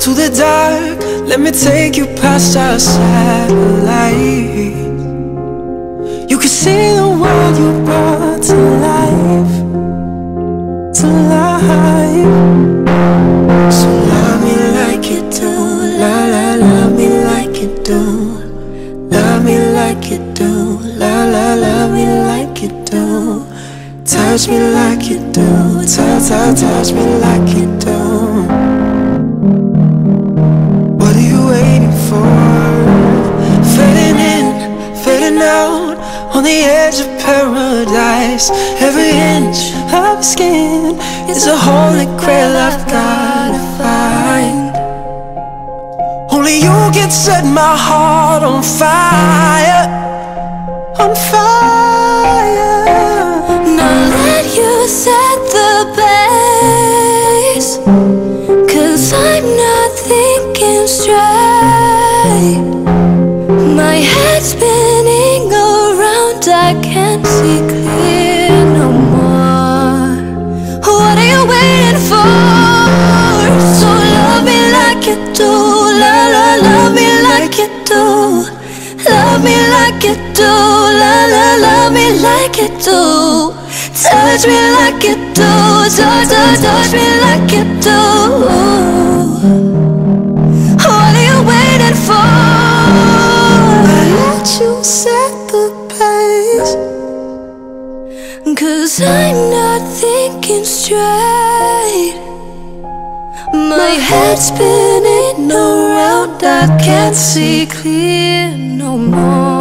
to the dark, let me take you past our satellite. You can see the world you brought to life, to life. So love me like you do, la la, love me like you do. Love me like you do, la la, love me like you do. Touch me like you do, touch, touch, touch me like you do. On the edge of paradise. Every inch of skin is a holy grail I've gotta find. Only you can set my heart on fire, on fire. Love me like you do, la la, love me like you do. Touch me like you do, touch, touch, touch me like you do. Cause I'm not thinking straight. My head's spinning around, I can't see clear no more.